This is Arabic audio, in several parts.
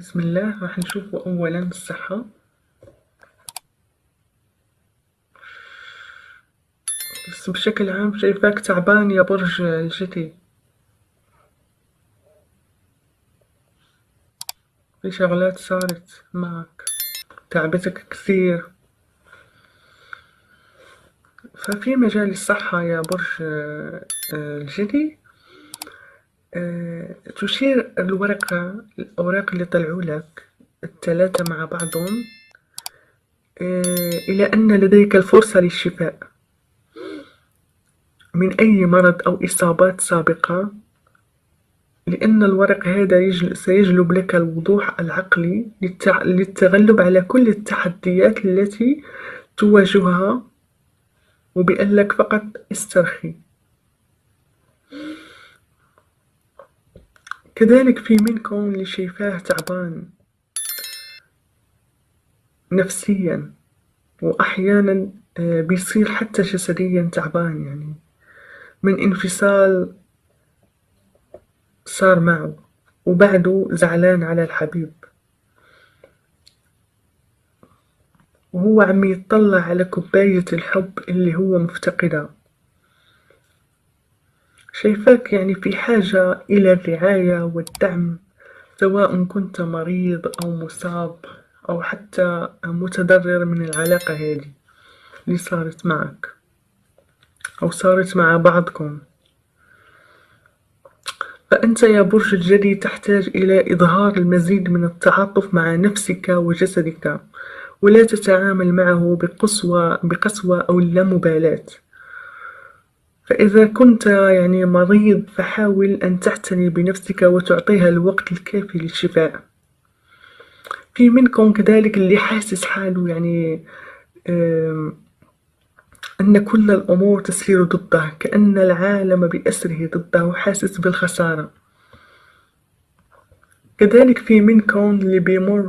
بسم الله راح نشوف أولا الصحة. بس بشكل عام شايفاك تعبان يا برج الجدي في شغلات صارت معك تعبتك كثير. ففي مجال الصحة يا برج آه، الجدي؟ تشير الورقة الأوراق اللي طلعوا لك الثلاثة مع بعضهم آه، إلى أن لديك الفرصة للشفاء. من أي مرض أو إصابات سابقة لأن الورق هذا سيجلب لك الوضوح العقلي للتغلب على كل التحديات التي تواجهها وبأن لك فقط استرخي. كذلك في منكم اللي شايفاه تعبان نفسيا وأحيانا آه، بيصير حتى جسديا تعبان يعني من انفصال صار معه وبعده زعلان على الحبيب. وهو عم يطلع على كوباية الحب اللي هو مفتقدها. شايفاك يعني في حاجة إلى الرعاية والدعم سواء كنت مريض أو مصاب أو حتى متضرر من العلاقة هذه اللي صارت معك أو صارت مع بعضكم. فأنت يا برج الجدي تحتاج إلى إظهار المزيد من التعاطف مع نفسك وجسدك ولا تتعامل معه بقسوة, بقسوة أو اللامبالاة. فإذا كنت يعني مريض فحاول أن تعتني بنفسك وتعطيها الوقت الكافي للشفاء. في منكم كذلك اللي حاسس حاله يعني أن كل الأمور تسير ضده كأن العالم بأسره ضده وحاسس بالخسارة. كذلك في منكم اللي بيمر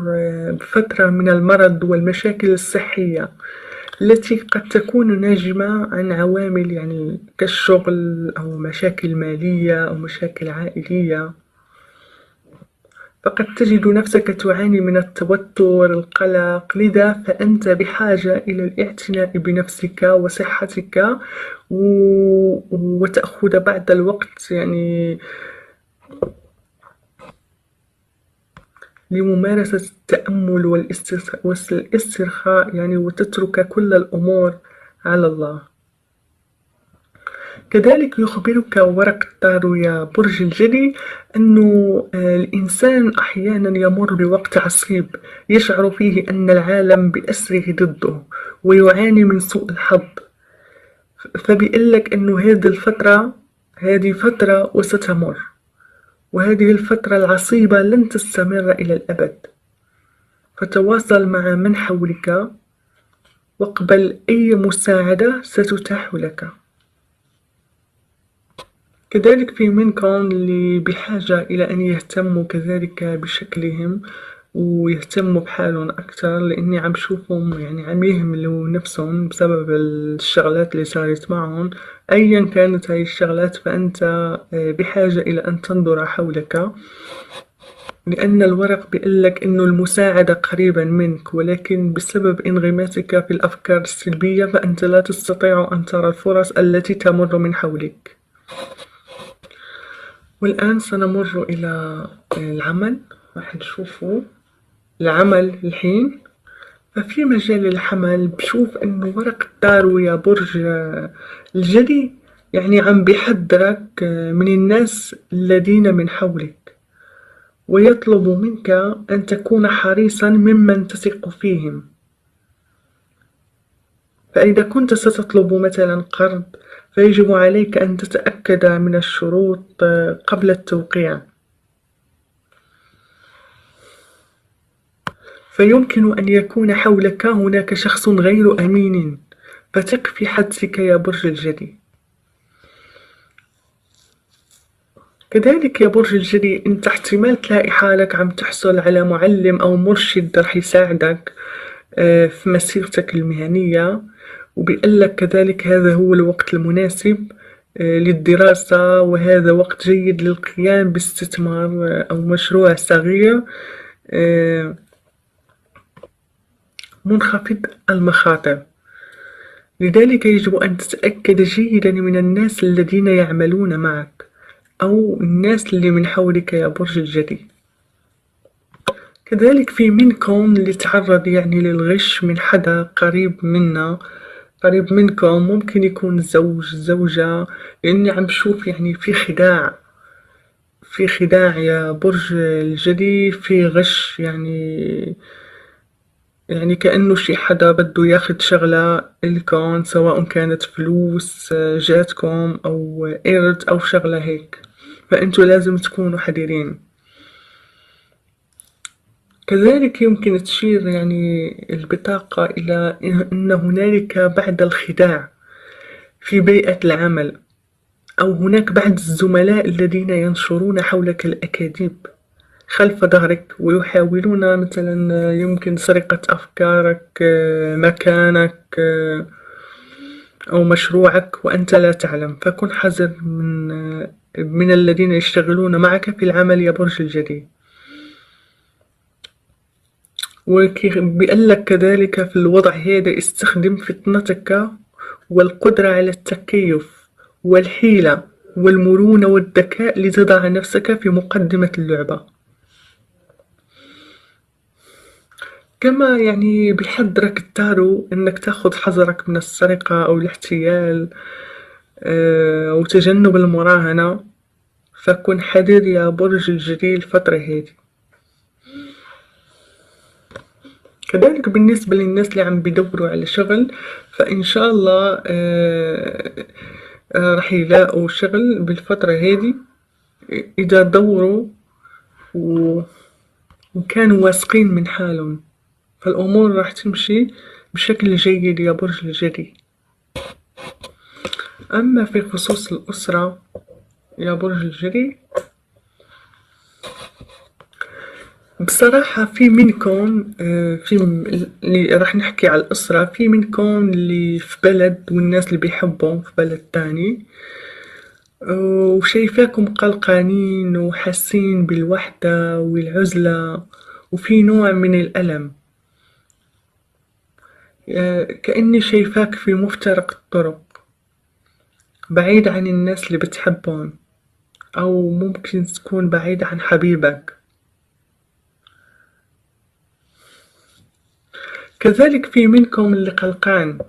بفترة من المرض والمشاكل الصحية. التي قد تكون ناجمة عن عوامل يعني كالشغل أو مشاكل مالية أو مشاكل عائلية. فقد تجد نفسك تعاني من التوتر القلق لذا فأنت بحاجة إلى الاعتناء بنفسك وصحتك وتأخذ بعد الوقت يعني لممارسة التأمل والاسترخاء يعني وتترك كل الأمور على الله. كذلك يخبرك ورق التارو يا برج الجدي أنه آه، الإنسان أحيانا يمر بوقت عصيب يشعر فيه أن العالم بأسره ضده ويعاني من سوء الحظ. فبيقلك أنه هذه الفترة هذه فترة وستمر. وهذه الفترة العصيبة لن تستمر إلى الأبد. فتواصل مع من حولك واقبل أي مساعدة ستتاح لك. كذلك في منكم اللي بحاجة إلى أن يهتموا كذلك بشكلهم ويهتموا بحالهم أكتر لأني عم شوفهم يعني عم يهملوا نفسهم بسبب الشغلات اللي صارت معهم أيا كانت هاي الشغلات فأنت آه، بحاجة إلى أن تنظر حولك. لأن الورق بيقلك إنه المساعدة قريبا منك ولكن بسبب انغماسك في الأفكار السلبية فأنت لا تستطيع أن ترى الفرص التي تمر من حولك. والآن سنمر إلى العمل. راح نشوفه. العمل الحين. ففي مجال الحمل بشوف أنه ورق التارو يا برج الجدي يعني عم بيحذرك من الناس الذين من حولك. ويطلب منك أن تكون حريصا ممن تثق فيهم. فإذا كنت ستطلب مثلا قرض فيجب عليك أن تتأكد من الشروط قبل التوقيع. فيمكن أن يكون حولك هناك شخص غير أمين. فثق في حدسك يا برج الجدي. كذلك يا برج الجدي انت احتمال تلاقي حالك عم تحصل على معلم أو مرشد رح يساعدك آه، في مسيرتك المهنية. وبيقلك كذلك هذا هو الوقت المناسب آه، للدراسة وهذا وقت جيد للقيام باستثمار آه، أو مشروع صغير. منخفض المخاطر. لذلك يجب أن تتأكد جيدا من الناس الذين يعملون معك أو الناس اللي من حولك يا برج الجدي. كذلك في منكم اللي تعرض يعني للغش من حدا قريب منا قريب منكم ممكن يكون زوج زوجة لأني عم بشوف يعني في خداع. في خداع يا برج الجدي في غش يعني يعني كأنه شي حدا بده ياخد شغلة إلكم سواء كانت فلوس جاتكم أو إرث أو شغلة هيك. فأنتوا لازم تكونوا حذرين. كذلك يمكن تشير يعني البطاقة إلى أن هنالك بعض الخداع في بيئة العمل أو هناك بعض الزملاء الذين ينشرون حولك الأكاذيب. خلف ظهرك ويحاولون مثلا يمكن سرقة أفكارك مكانك أو مشروعك وأنت لا تعلم. فكن حذر من من الذين يشتغلون معك في العمل يا برج الجدي وبيقلك كذلك في الوضع هذا استخدم فطنتك والقدرة على التكيف والحيلة والمرونة والذكاء لتضع نفسك في مقدمة اللعبة. كما يعني بيحذرك التارو إنك تاخذ حذرك من السرقة أو الاحتيال آه، أو تجنب المراهنة فكن حذر يا برج الجدي الفترة هذه. كذلك بالنسبة للناس اللي عم بيدوروا على شغل فإن شاء الله آه، آه، راح يلاقوا شغل بالفترة هذه. إذا دوروا و... وكانوا واثقين من حالهم. فالأمور راح تمشي بشكل جيد يا برج الجدي. أما في خصوص الأسرة يا برج الجدي بصراحة في منكم آه، في اللي راح نحكي على الأسرة في منكم اللي في بلد والناس اللي بيحبهم في بلد تاني وشايفاكم قلقانين وحاسين بالوحدة والعزلة وفي نوع من الألم. كأني شايفاك في مفترق الطرق بعيد عن الناس اللي بتحبهم أو ممكن تكون بعيد عن حبيبك. كذلك في منكم اللي قلقان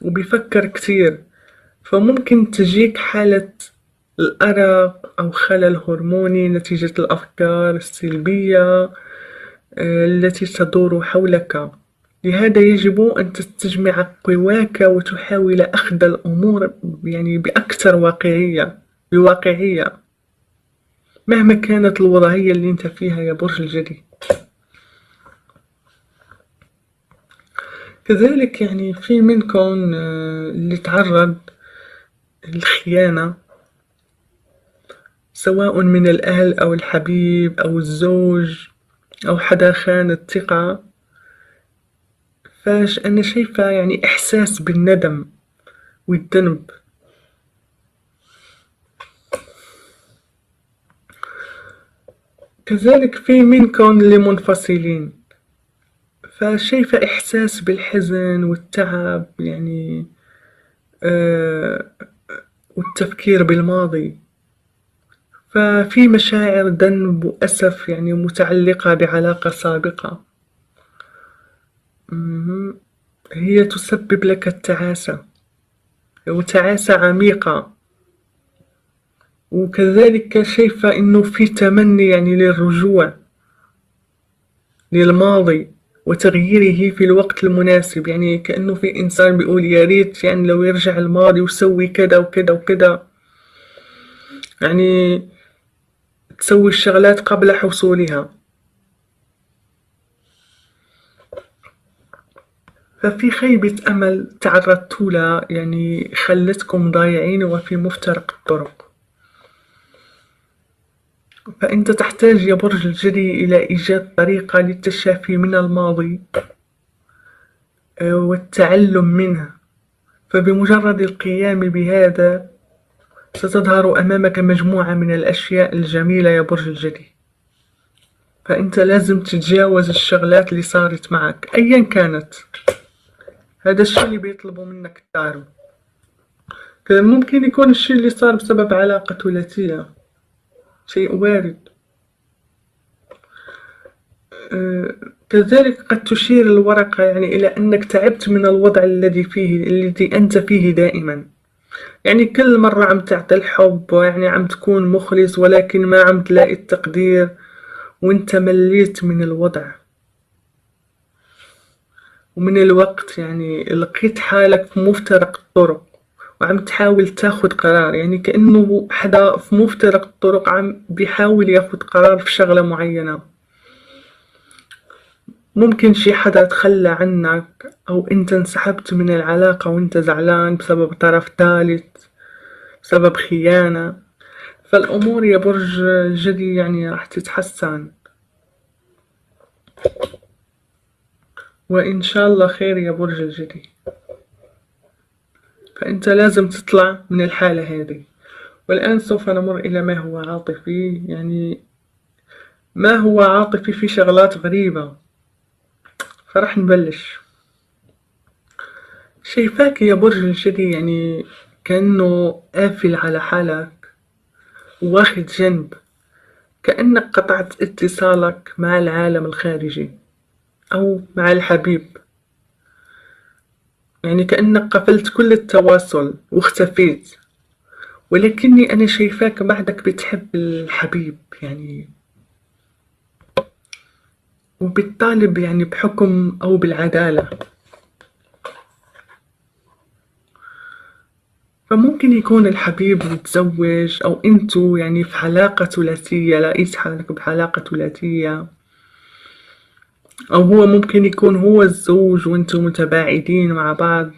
وبيفكر كتير فممكن تجيك حالة الأرق أو خلل هرموني نتيجة الأفكار السلبية. آه، التي تدور حولك. لهذا يجب أن تستجمع قواك وتحاول أخذ الأمور يعني بأكثر واقعية بواقعية. مهما كانت الوضعية اللي أنت فيها يا برج الجدي كذلك يعني في منكم آه، اللي تعرض للخيانة سواء من الأهل أو الحبيب أو الزوج أو حدا خان الثقة. فاش أنا شايفة يعني إحساس بالندم والذنب. كذلك في منكم منفصلين فشايفة إحساس بالحزن والتعب يعني آه والتفكير بالماضي. ففي مشاعر ذنب وأسف يعني متعلقة بعلاقة سابقة. هي تسبب لك التعاسة. وتعاسة عميقة. وكذلك شايفة إنه في تمني يعني للرجوع. للماضي وتغييره في الوقت المناسب. يعني كأنه في إنسان بيقول يا ريت يعني لو يرجع الماضي وسوي كذا وكذا وكذا. يعني تسوي الشغلات قبل حصولها. ففي خيبة أمل تعرضتوا لها يعني خلتكم ضايعين وفي مفترق الطرق. فأنت تحتاج يا برج الجدي إلى إيجاد طريقة للتشافي من الماضي آه، والتعلم منه فبمجرد القيام بهذا ستظهر أمامك مجموعة من الأشياء الجميلة يا برج الجدي. فأنت لازم تتجاوز الشغلات اللي صارت معك أيا كانت. هذا الشي اللي بيطلبوا منك تعرف ممكن يكون الشي اللي صار بسبب علاقة ثلاثية شيء وارد. أه كذلك قد تشير الورقة يعني إلى أنك تعبت من الوضع الذي فيه الذي أنت فيه دائما. يعني كل مرة عم تعطي الحب ويعني عم تكون مخلص ولكن ما عم تلاقي التقدير وانت مليت من الوضع. ومن الوقت يعني لقيت حالك في مفترق الطرق وعم تحاول تاخد قرار يعني كأنه حدا في مفترق الطرق عم بيحاول ياخد قرار في شغلة معينة. ممكن شي حدا تخلى عنك أو أنت انسحبت من العلاقة وأنت زعلان بسبب طرف ثالث بسبب خيانة. فالأمور يا برج الجدي يعني راح تتحسن. وإن شاء الله خير يا برج الجدي فأنت لازم تطلع من الحالة هذه. والآن سوف نمر إلى ما هو عاطفي يعني ما هو عاطفي في شغلات غريبة. فراح نبلش. شايفاك يا برج الجدي يعني كأنه قافل على حالك واخد جنب كأنك قطعت اتصالك مع العالم الخارجي أو مع الحبيب. يعني كأنك قفلت كل التواصل واختفيت ولكني أنا شايفاك بعدك بتحب الحبيب يعني. وبتطالب يعني بحكم أو بالعدالة. فممكن يكون الحبيب متزوج أو أنتو يعني في علاقة ثلاثية لقيت حالك بعلاقة ثلاثية. أو هو ممكن يكون هو الزوج وأنتو متباعدين مع بعض.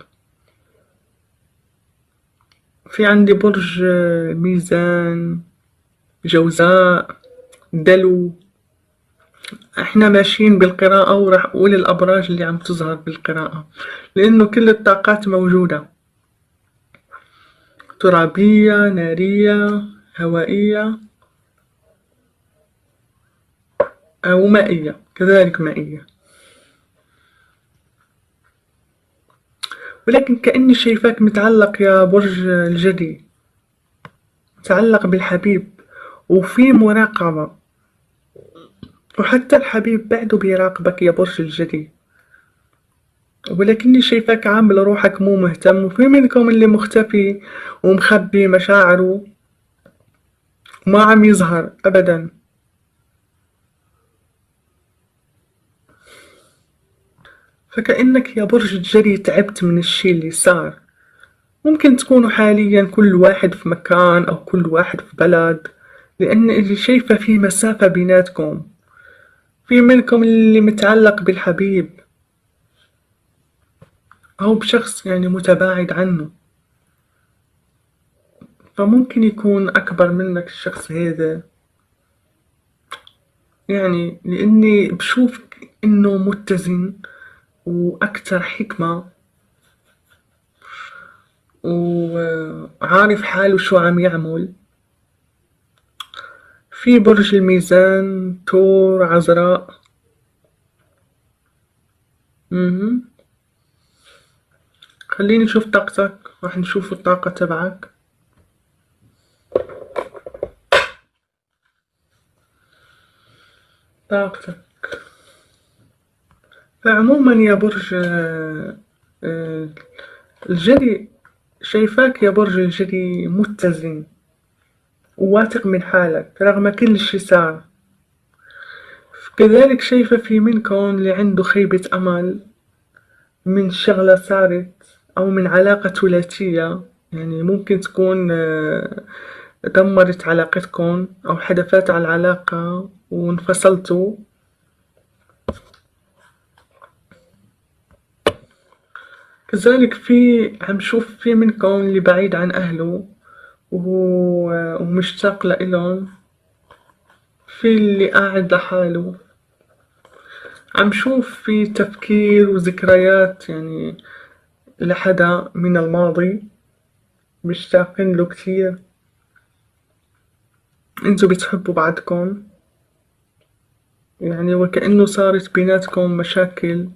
في عندي برج ميزان جوزاء دلو. إحنا ماشيين بالقراءة وراح أقول الأبراج اللي عم تظهر بالقراءة لأنه كل الطاقات موجودة. ترابية نارية هوائية ومائية كذلك مائية. ولكن كأني شايفاك متعلق يا برج الجدي متعلق بالحبيب وفي مراقبة. وحتى الحبيب بعده بيراقبك يا برج الجدي ولكني شايفاك عامل روحك مو مهتم وفي منكم اللي مختفي ومخبي مشاعره وما عم يظهر أبدا. فكأنك يا برج الجدي تعبت من الشي اللي صار. ممكن تكونوا حاليا كل واحد في مكان أو كل واحد في بلد لأن اللي شايفة في مسافة بيناتكم. في منكم اللي متعلق بالحبيب. أو بشخص يعني متباعد عنه. فممكن يكون أكبر منك الشخص هذا. يعني لأني بشوفك إنه متزن وأكثر حكمة. وعارف حاله شو عم يعمل. في برج الميزان تور عذراء مهم. خليني نشوف طاقتك. راح نشوف الطاقة تبعك. طاقتك. فعموما يا برج آه، الجدي شايفاك يا برج الجدي متزن. وواثق من حالك رغم كل شي صار كذلك شايفة في منكم اللي عنده خيبة أمل من شغلة صارت أو من علاقة ثلاثية. يعني ممكن تكون آه، دمرت علاقتكم أو حدثات على العلاقة وانفصلتوا. كذلك في عم شوف في منكم اللي بعيد عن أهله. ومشتاق لإلهم في اللي قاعد لحاله. عم شوف في تفكير وذكريات يعني لحدا من الماضي مشتاقين له كتير انتو بتحبوا بعضكم. يعني وكأنه صارت بيناتكم مشاكل.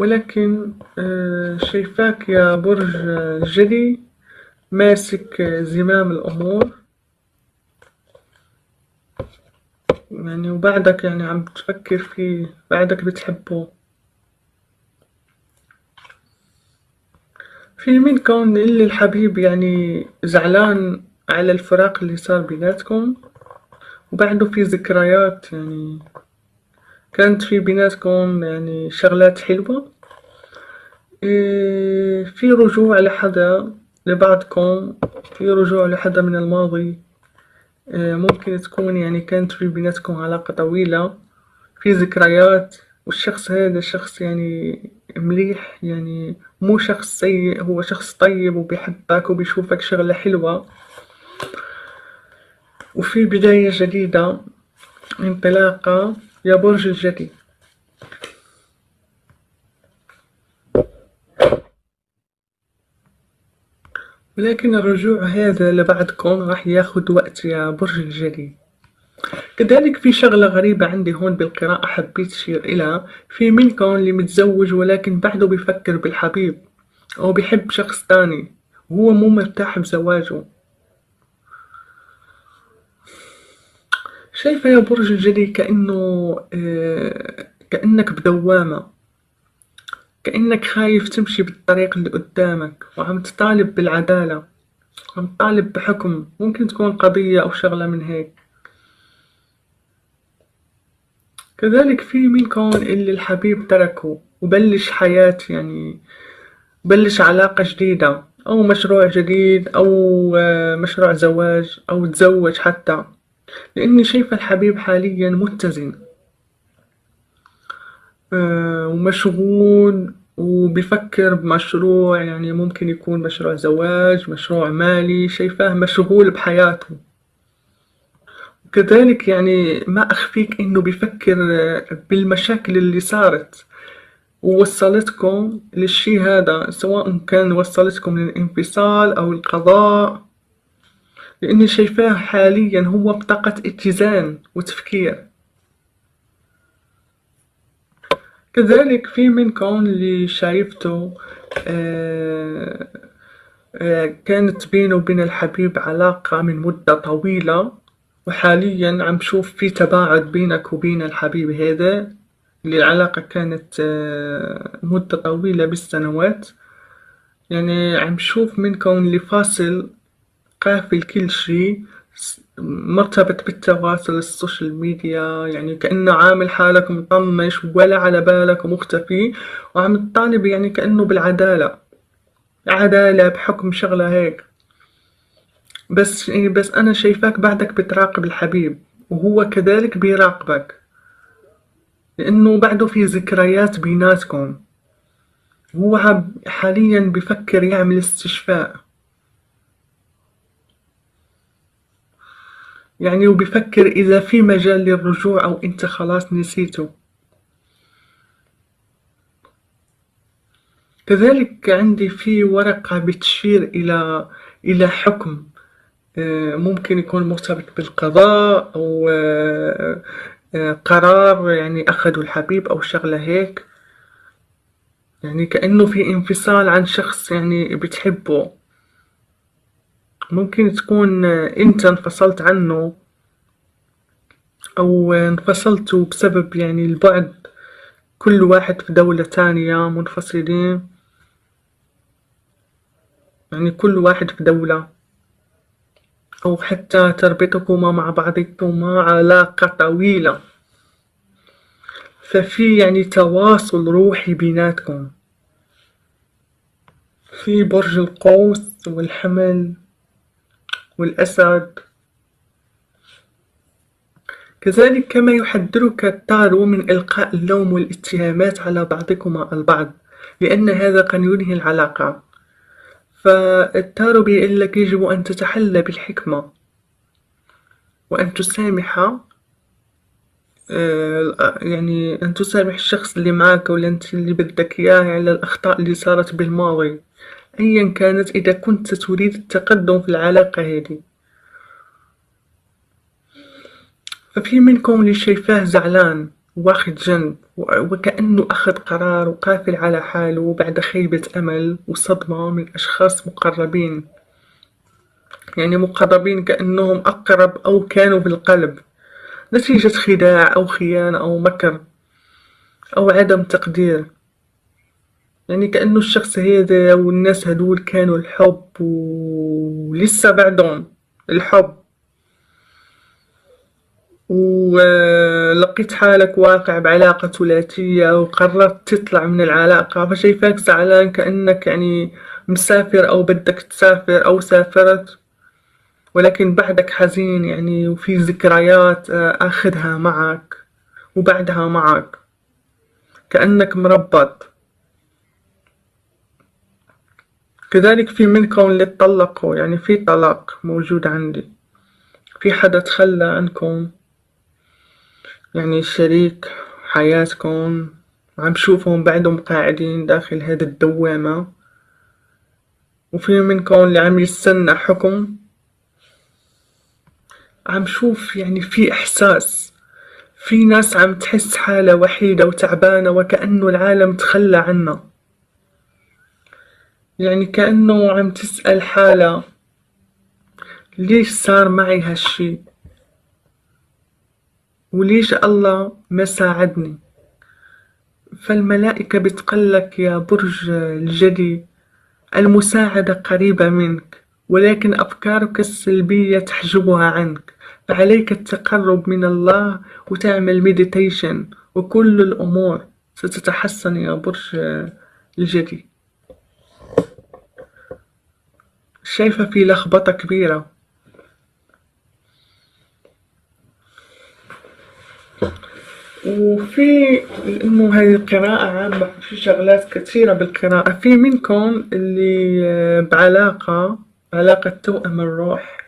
ولكن آه، شايفاك يا برج الجدي ماسك زمام الأمور. يعني وبعدك يعني عم تفكر فيه بعدك بتحبه. في منكم اللي الحبيب يعني زعلان على الفراق اللي صار بيناتكم وبعده في ذكريات يعني كانت في بيناتكم يعني شغلات حلوة. في رجوع لحدا لبعضكم في رجوع لحدا من الماضي. ممكن تكون يعني كانت في بيناتكم علاقة طويلة في ذكريات والشخص هذا شخص يعني مليح يعني مو شخص سيء هو شخص طيب وبيحبك وبيشوفك شغلة حلوة. وفي بداية جديدة انطلاقة. يا برج الجدي ولكن الرجوع هذا لبعضكم راح ياخد وقت يا برج الجدي كذلك في شغلة غريبة عندي هون بالقراءة حبيت أشير إلها في منكم اللي متزوج ولكن بعده بيفكر بالحبيب أو بيحب شخص تاني وهو مو مرتاح بزواجه. شايفة يا برج الجدي كأنه آه، كأنك بدوامة. كأنك خايف تمشي بالطريق اللي قدامك وعم تطالب بالعدالة عم تطالب بحكم. ممكن تكون قضية أو شغلة من هيك. كذلك في منكم اللي الحبيب تركه وبلش حياة يعني بلش علاقة جديدة أو مشروع جديد أو آه، مشروع زواج أو تزوج حتى. لأني شايفة الحبيب حاليا متزن آه، ومشغول وبيفكر بمشروع يعني ممكن يكون مشروع زواج مشروع مالي شايفاه مشغول بحياته. وكذلك يعني ما أخفيك إنه بيفكر بالمشاكل اللي صارت ووصلتكم للشي هذا سواء كان وصلتكم للانفصال أو القضاء. لأني شايفاه حاليا هو بطاقة اتزان وتفكير. كذلك في منكم اللي شايفته آه آه كانت بينه وبين الحبيب علاقة من مدة طويلة وحاليا عم شوف في تباعد بينك وبين الحبيب هذا اللي العلاقة كانت آه مدة طويلة بالسنوات. يعني عم شوف منكم اللي فاصل قافل كل شي مرتبط بالتواصل السوشيال ميديا يعني كأنه عامل حالك مطنش ولا على بالك ومختفي وعم تطالب يعني كأنه بالعدالة. عدالة بحكم شغلة هيك. بس يعني بس أنا شايفاك بعدك بتراقب الحبيب وهو كذلك بيراقبك. لأنه بعده في ذكريات بيناتكم. هو حاليا بفكر يعمل استشفاء. يعني وبفكر إذا في مجال للرجوع أو أنت خلاص نسيته. كذلك عندي في ورقة بتشير إلى إلى حكم آه، ممكن يكون مرتبط بالقضاء أو آه، آه، قرار يعني أخده الحبيب أو شغلة هيك. يعني كأنه في انفصال عن شخص يعني بتحبه. ممكن تكون انت انفصلت عنه أو انفصلتوا بسبب يعني البعد. كل واحد في دولة تانية منفصلين. يعني كل واحد في دولة. أو حتى تربطكما مع بعضكما علاقة طويلة. ففي يعني تواصل روحي بيناتكم. في برج القوس والحمل. والأسد. كذلك كما يحذرك التارو من إلقاء اللوم والاتهامات على بعضكما البعض لأن هذا قد ينهي العلاقة. فالتارو بيقول لك يجب أن تتحلى بالحكمة وأن تسامح آه، يعني أن تسامح الشخص اللي معك ولا أنت اللي بدك إياه على الأخطاء اللي صارت بالماضي. أيا كانت إذا كنت تريد التقدم في العلاقة هذه. ففي منكم اللي شايفاه زعلان واخد جنب وكأنه أخذ قرار وقافل على حاله بعد خيبة أمل وصدمة من أشخاص مقربين. يعني مقربين كأنهم أقرب أو كانوا بالقلب نتيجة خداع أو خيانة أو مكر أو عدم تقدير. يعني كأنه الشخص هذا والناس هدول كانوا الحب ولسه بعدهم الحب. ولقيت حالك واقع بعلاقة ثلاثية وقررت تطلع من العلاقة فشايفاك زعلان كأنك يعني مسافر أو بدك تسافر أو سافرت ولكن بعدك حزين يعني وفي ذكريات آه، آخذها معك وبعدها معك. كأنك مربط. كذلك في منكم اللي اتطلقوا يعني في طلاق موجود عندي. في حدا تخلى عنكم؟ يعني شريك حياتكم عم شوفهم بعدهم قاعدين داخل هذه الدوامة. وفي منكم اللي عم يستنى حكم؟ عم شوف يعني في إحساس. في ناس عم تحس حالها وحيدة وتعبانة وكأنه العالم تخلى عنها. يعني كأنه عم تسأل حالها ليش صار معي هالشي؟ وليش الله ما ساعدني؟ فالملائكة بتقلك يا برج الجدي المساعدة قريبة منك ولكن أفكارك السلبية تحجبها عنك. فعليك التقرب من الله وتعمل مديتيشن وكل الأمور ستتحسن يا برج الجدي. شايفة في لخبطة كبيرة. وفي إنه هذه القراءة عامة في شغلات كثيرة بالقراءة. في منكم اللي آه، بعلاقة علاقة توأم الروح.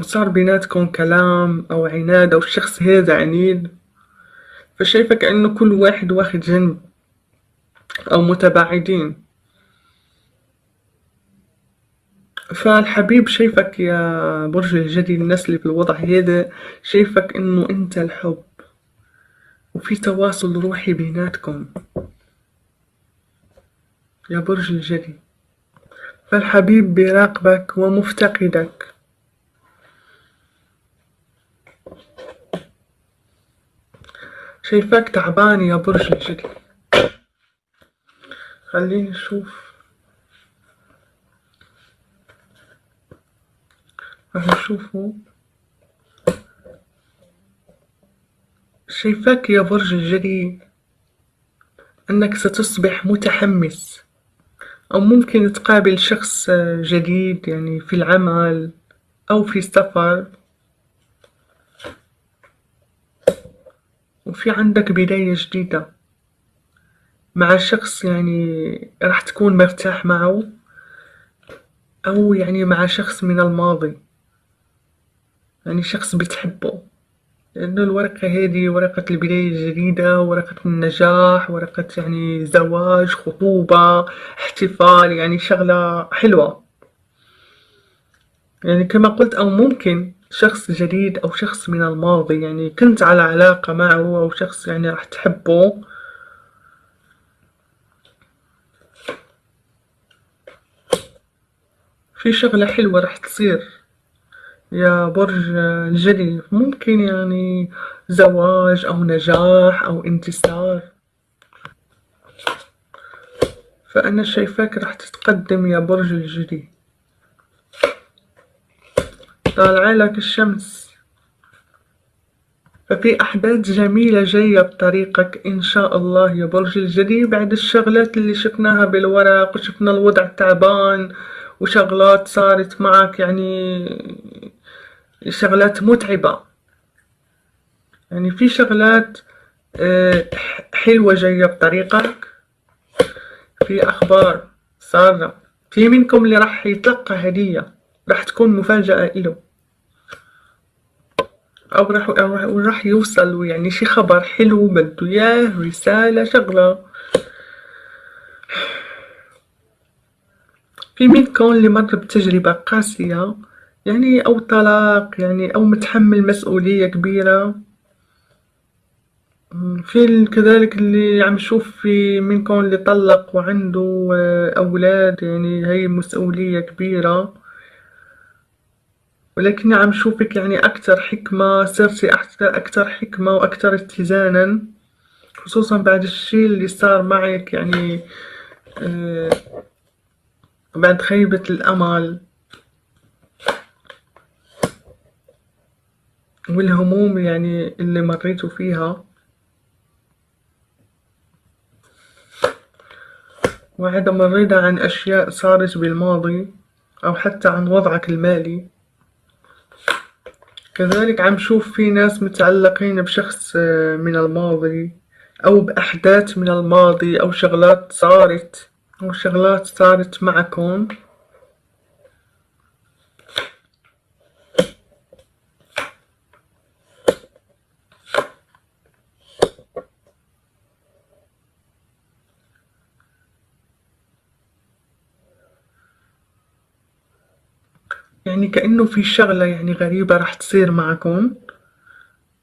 صار بيناتكم كلام أو عناد أو الشخص هذا عنيد. فشايفة كأنه كل واحد واخد جنب أو متباعدين. فالحبيب شايفك يا برج الجدي الناس اللي في الوضع هذا شايفك إنه أنت الحب. وفي تواصل روحي بيناتكم. يا برج الجدي فالحبيب بيراقبك ومفتقدك. شايفاك تعبان يا برج الجدي. خليني أشوف. راح نشوفه شايفاك يا برج الجدي أنك ستصبح متحمس أو ممكن تقابل شخص جديد يعني في العمل أو في السفر. وفي عندك بداية جديدة مع شخص يعني راح تكون مرتاح معه أو يعني مع شخص من الماضي. يعني شخص بتحبه. لأنه الورقة هذه ورقة البداية الجديدة ورقة النجاح ورقة يعني زواج خطوبة احتفال يعني شغلة حلوة. يعني كما قلت أو ممكن شخص جديد أو شخص من الماضي يعني كنت على علاقة معه أو شخص يعني راح تحبه. في شغلة حلوة راح تصير. يا برج الجدي ممكن يعني زواج أو نجاح أو انتصار؟ فأنا شايفاك راح تتقدم يا برج الجدي طالعة لك الشمس. ففي أحداث جميلة جاية بطريقك إن شاء الله يا برج الجدي بعد الشغلات اللي شفناها بالورق وشفنا الوضع تعبان وشغلات صارت معك يعني شغلات متعبة. يعني في شغلات آه، حلوة جاية بطريقك. في أخبار سارة في منكم اللي راح يتلقى هدية. راح تكون مفاجأة إله. أو راح أو راح يوصل يعني شي خبر حلو بده إياه رسالة شغلة. في منكم اللي مر بتجربة قاسية. يعني أو طلاق يعني أو متحمل مسؤولية كبيرة. في كذلك اللي عم شوف في منكم اللي طلق وعنده آه، أولاد يعني هي مسؤولية كبيرة. ولكني عم شوفك يعني أكثر حكمة صرتي أكثر حكمة وأكثر اتزانا. خصوصا بعد الشي اللي صار معك يعني آه، بعد خيبة الأمل. والهموم يعني اللي مريتوا فيها. وعدم الرضا عن أشياء صارت بالماضي أو حتى عن وضعك المالي. كذلك عم شوف في ناس متعلقين بشخص آه، من الماضي أو بأحداث من الماضي أو شغلات صارت أو شغلات صارت معكم. يعني كأنه في شغلة يعني غريبة راح تصير معكم.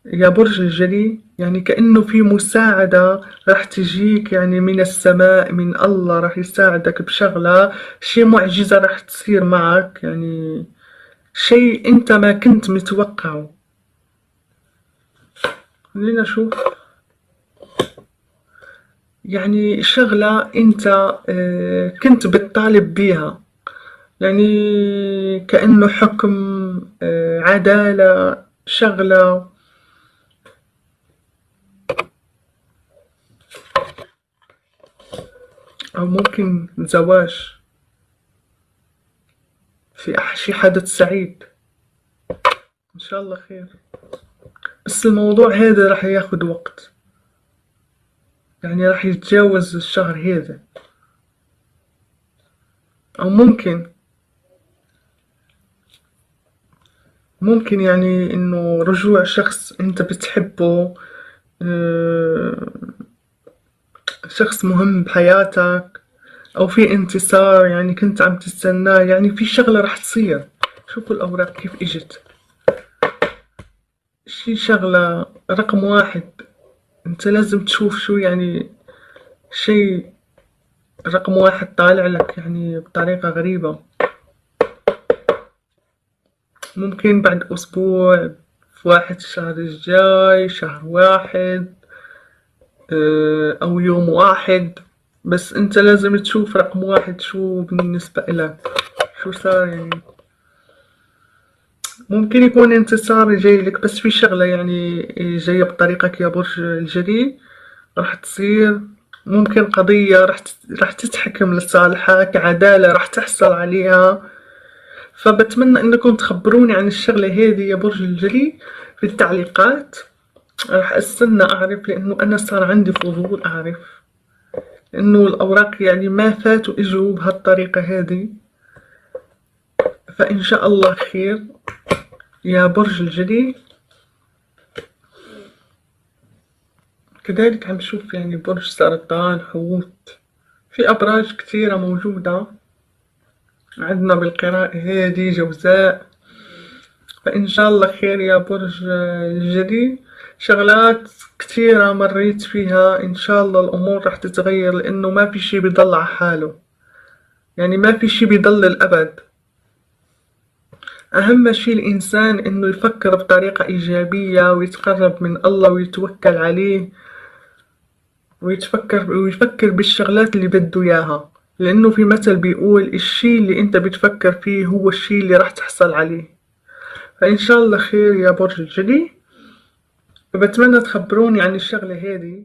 يا برج الجدي يعني كأنه في مساعدة راح تجيك يعني من السماء من الله راح يساعدك بشغلة. شي معجزة راح تصير معك يعني شيء أنت ما كنت متوقعه. خلينا نشوف. يعني شغلة أنت آه، كنت بتطالب بيها. يعني كأنه حكم آه، عدالة شغلة. أو ممكن زواج في شي حدث سعيد. إن شاء الله خير. بس الموضوع هذا راح ياخد وقت. يعني راح يتجاوز الشهر هذا. أو ممكن. ممكن يعني إنه رجوع شخص أنت بتحبه آه، شخص مهم بحياتك أو في انتصار يعني كنت عم تستناه يعني في شغلة رح تصير. شوفوا الأوراق كيف إجت؟ شي شغلة رقم واحد أنت لازم تشوف شو يعني شي رقم واحد طالع لك يعني بطريقة غريبة. ممكن بعد أسبوع في واحد الشهر الجاي شهر واحد آه، أو يوم واحد. بس أنت لازم تشوف رقم واحد شو بالنسبة إلك. شو صار يعني؟ ممكن يكون انتصار جاي لك بس في شغلة يعني جاية بطريقك يا برج الجدي راح تصير. ممكن قضية راح راح تتحكم لصالحك عدالة راح تحصل عليها. فبتمنى إنكم تخبروني عن الشغلة هذه يا برج الجلي في التعليقات. راح أستنى أعرف لأنه أنا صار عندي فضول أعرف. انه الأوراق يعني ما فاتوا اجوا بهالطريقة هذه. فإن شاء الله خير يا برج الجلي كذلك عم شوف يعني برج سرطان حوت. في أبراج كثيرة موجودة. عندنا بالقراءة هذه جوزاء. فإن شاء الله خير يا برج الجدي شغلات كثيرة مريت فيها. إن شاء الله الأمور راح تتغير لأنه ما في شي بيضل على حاله. يعني ما في شي بيضل الأبد أهم شي الإنسان إنه يفكر بطريقة إيجابية ويتقرب من الله ويتوكل عليه ويتفكر ويفكر بالشغلات اللي بده إياها. لأنه في مثل بيقول الشي اللي أنت بتفكر فيه هو الشي اللي راح تحصل عليه. فإن شاء الله خير يا برج الجدي. فبتمنى تخبروني عن الشغلة هذه.